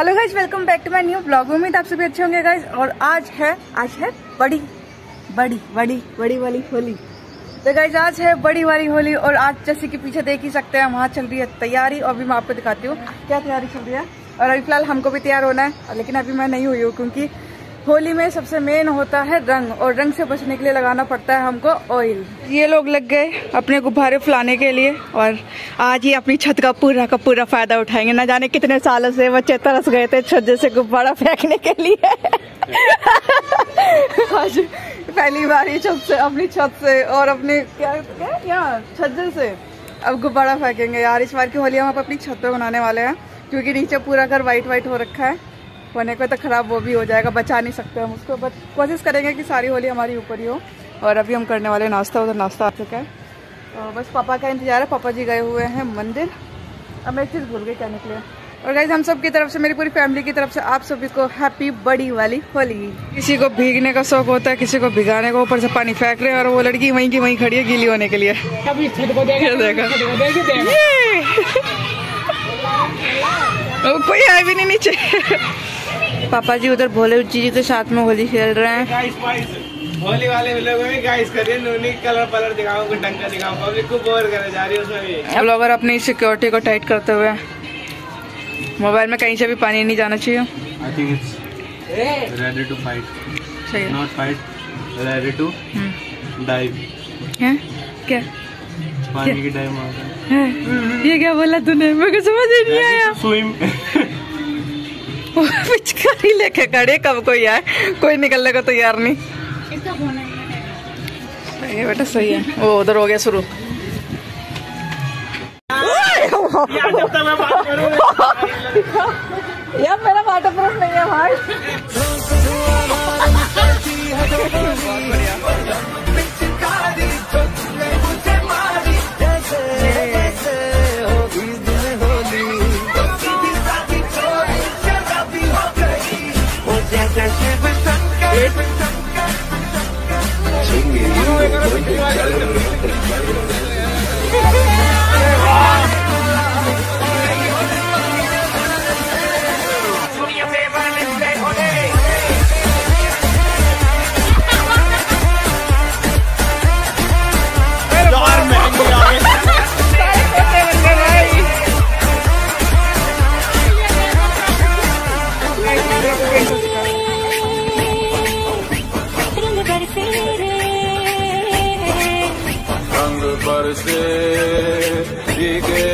Hello guys welcome back to my new blog उम्मीद आप सभी अच्छे होंगे गाइज़ और आज है आज है बड़ी बड़ी बड़ी बड़ी वाली होली। तो गाइज़ आज है बड़ी वाली होली, और आज जैसे कि पीछे देख ही सकते हैं वहाँ चल रही है तैयारी, और भी मैं आपको दिखाती हूँ। क्या तैयारी चल रही है? और अभी फ़िलहाल हमको भी तैयार होना है, लेकिन अभी मैं नहीं हुई हूँ, क्योंकि होली में सबसे मेन होता है रंग और रंग से बचने के लिए लगाना पड़ता है हमको ऑयल ये लोग लग गए अपने गुब्बारे फुलाने के लिए और आज ही अपनी छत का पूरा का पूरा फ़ायदा उठाएँगे। ना जाने कितने सालों से बच्चे तरस गए थे छत से गुब्बारा फेंकने के लिए। आज पहली बार ही छत से अपनी छत से और अपने क्या क्या से अब गुब्बारा फेंकेंगे। यार इस बार की होली हम अपनी छत पे बनाने वाले हैं क्योंकि नीचे पूरा घर वाइट वाइट हो रखा है। होने को तो खराब वो भी हो जाएगा बचा नहीं सकते हम उसको। बट कोशिश करेंगे कि सारी होली हमारी ऊपर ही हो और अभी हम करने वाले नाश्ता उधर नाश्ता आ चुका है। तो बस पापा का इंतज़ार है पापा जी गए हुए हैं मंदिर। अब मैं एक चीज़ भूल गई कहने के लिए और गाइज़ हम सब की तरफ़ से मेरी पूरी फैमिली की तरफ़ से आप सभी को हैप्पी बड़ी वाली होली। किसी को भीगने का शौक होता है किसी को भिगाने को ऊपर से पानी फेंक रहे हैं और वो लड़की वहीं की वहीं खड़ी है गीली होने के लिए। देखा। कोई है भी नहीं नीचे। पापा जी उधर भोले जी के साथ में होली खेल रहे हैं। होली वाले लोगों में गाइस करिए नूनी कलर पलर दिखाओ कुछ ढंग पब्लिक को बोर करे जा रही है उसमें भी। अब लोग अपनी सिक्योरिटी को टाइट करते हुए मोबाइल में कहीं से भी पानी नहीं जाना चाहिए। I think it's ready to fight सही not fight ready to hmm. Dive हैं? क्या? पानी की डाइव मार हैं? ये क्या बोला तूने? मेरे को समझ नहीं आया। स्विम पिचकारी लेके खड़े कब कोई आए? कोई निकलने को तैयार नहीं। सही है। बेटा सही है। वो उधर हो गया शुरू। यार मेरा वाटर प्रूफ नहीं है भाई। बरसे भीगे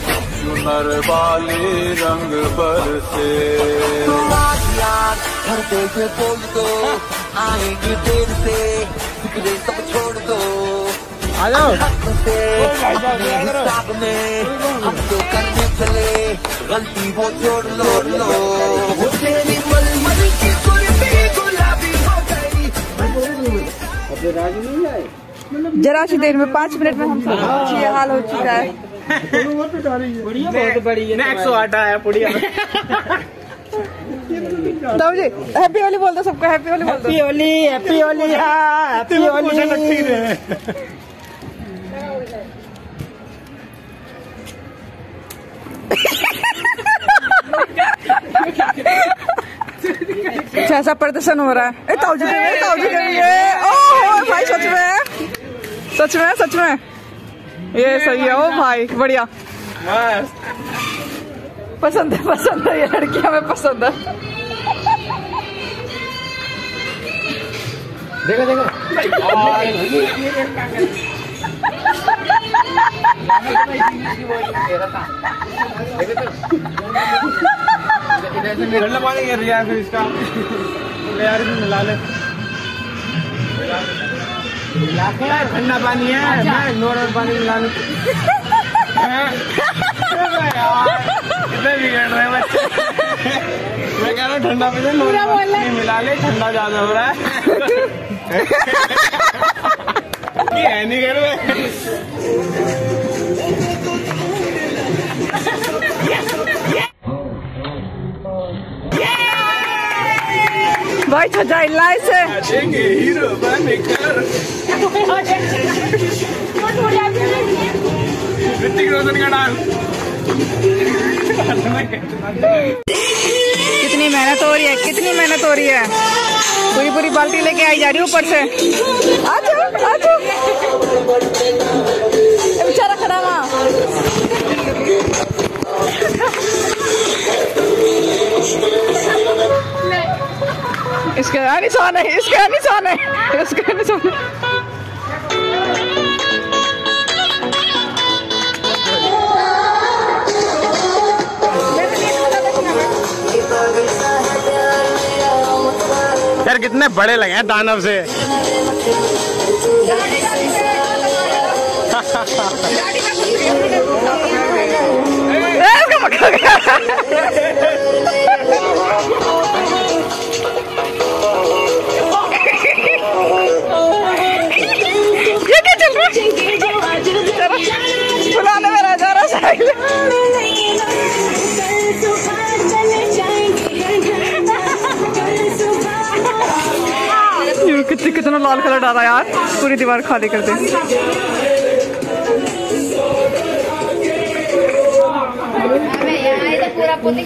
चुनर वाली रंग बरसे। धरते से बोल दो आएँगे देर से फिक्रे सब छोड़ दो। से हिसाब में हम तो करने चले गलती वो छोड़ लो लो। वो तेरी मलमल की गुलाबी हो गई। जरा सी देर में पाँच मिनट में हम सब ये हाल हो चुका है। है। पुड़िया जी हैप्पी होली बोल दो सबको हैप्पी होली बोल दो। Holi happy Holi happy Holi. कुछ ऐसा प्रदर्शन हो रहा है। ए ताऊजी के लिए ताऊजी के लिए ओह भाई सच में। सच में सच में। ये सही है। ओ भाई बढ़िया। पसंद है पसंद है ये लड़की हमें पसंद है। देखो देखो। इसका। यार मिला ले। ठंडा पानी है मैं नॉर्मल पानी मिला कितने बिगड़ रहे बच्चे मैं कह रहा हूँ ठंडा पीते नॉर्मल पानी मिला ले ठंडा ज़्यादा हो रहा है नहीं कह में। इल्लाई से देंगे हीरो ऋतिक रोशन का डांस मेहनत हो रही है कितनी मेहनत हो रही है। पूरी पूरी बाल्टी लेके आई जा रही ऊपर से। आ जाओ आ जाओ। ये बेचारा खड़ा वहाँ इसका निशान है इसका निशान है इसका निशान है यार कितने बड़े लगे हैं दानव से। इसका बुलाने में रह जा रहा साहिल ये कितना लाल कलर डाला यार पूरी दीवार खाली कर दे।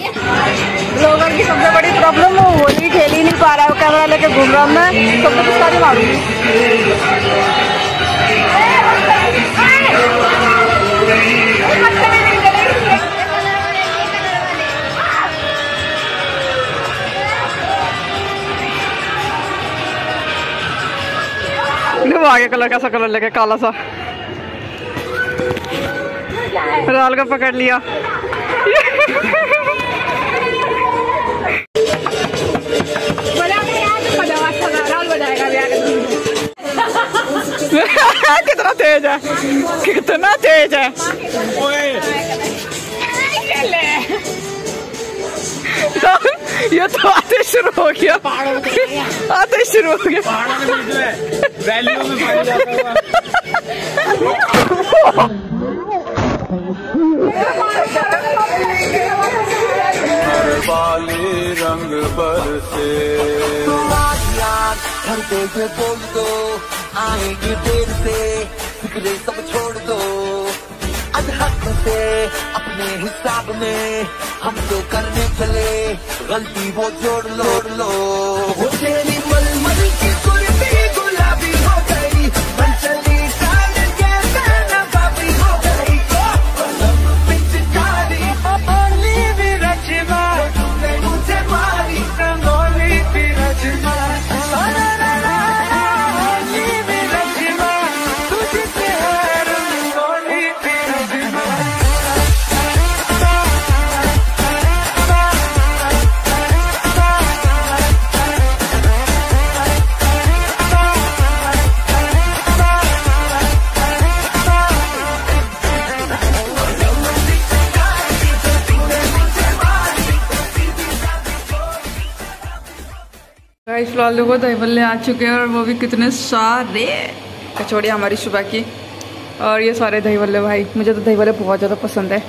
ब्लॉगर की सबसे बड़ी प्रॉब्लम वो होली खेल ही नहीं पा रहा है कैमरा लेके घूम रहा हूँ। मैं सबसे सारी मारूँगी कलर कैसा कलर लेके काला सा। राल का पकड़ लिया। कितना तेज है? कितना तेज है? ये तो आते शुरू हो गया। आते शुरू हो गया। वैलियों में पानी जाता हुआ रंग बरसे। बोल दो, आएँगे देर से फिक्रे सब छोड़ दो। अधहक से अपने हिसाब में हम तो करने चले, गलती वो जोड़ लो लो। तेरी गाइस फ़िलहाल देखो दही बल्ले आ चुके हैं और वो भी कितने सारे कचौड़ियाँ हमारी सुबह की। और ये सारे दही बल्ले भाई, मुझे तो दही बल्ले बहुत ज़्यादा पसंद है।